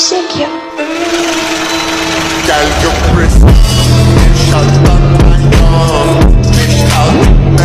shake you. Girl, you press